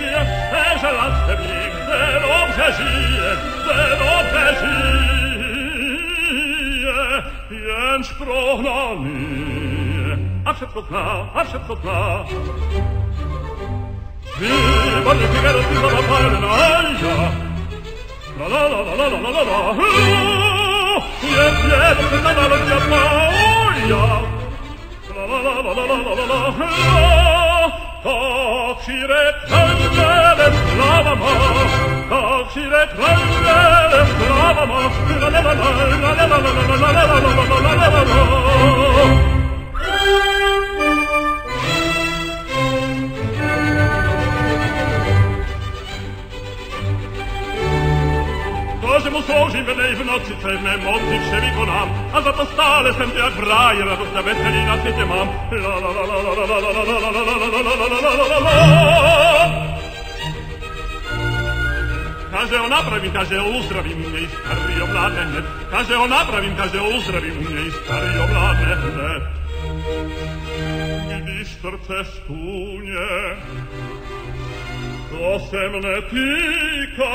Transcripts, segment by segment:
dir, et je l'affaiblis, de l'objésie, de l'objésie. Jens spruch na mir, abschöpfung na, abschöpfung na. Wie, wann ich die Welt dieser Lappallen, ja, la la la la la la la la, Jep, jep, na na la la la la la, la la la la la la la la, Shire Tangele Flavama, Shire Tangele Flavama, Flavama, Kozi bynej w nocy pewne mocy przewykonam, a za to stale jestem jak brajer, a dosta weseli na świecie mam. La la la la la la la la la la la la Kaže on napravim, kaže uzdravim mnie i stari obladne net. Kaže on napravim, i stari obladne net. Gdy srce stunie, to se mne pika,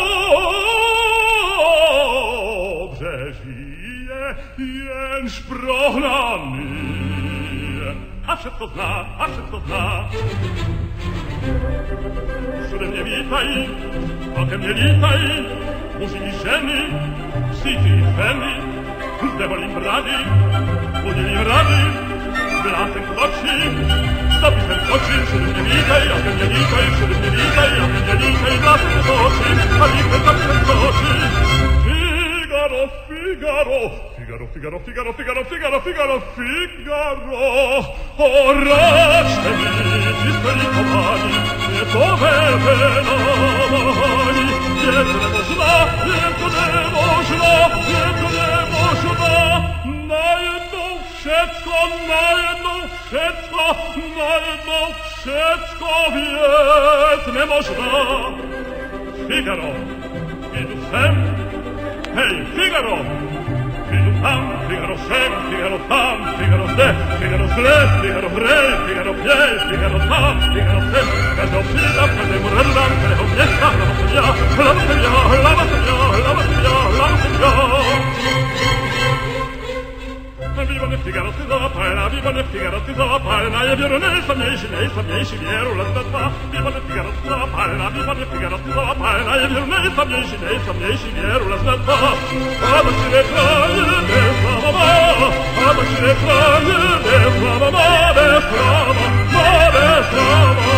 regie jen sprochna mi. A všetko zná, a všetko zná Všude mnie witaj, okiem mnie witaj. Musi i żeny, sity i femi Zdewol im rady, budził im rady Blasem kloczy, stopisem koczy Wszude mnie witaj, okiem mnie witaj, wszude mnie witaj, okiem mnie witaj. Figaro, Figaro, Figaro, Figaro, Figaro, Figaro, Figaro, Figaro. O raccemi, disperi comani, e dove venani? Dietro ne možda, dietro ne možda, dietro ne možda. Najedno všetko, najedno všetko, najedno všetko viet ne možda. Figaro, idu sem, Hey, Figaro! Figaro Figaro sem, Figaro fam, Figaro de, Figaro sle, Figaro re, Figaro piel, Figaro tam, Figaro sem, vivo ne figaro ti da paena, vivo ne figaro ti da paena, e vero ne sa ne si ne sa ne si vero la da da, vivo ne figaro ti da paena, vivo ne figaro ti da paena, e vero ne sa ne si ne sa ne si vero la da da, ama si ne traje ne sa ma, ama si ne traje ne sa ma, ma ne sa ma, ma ne.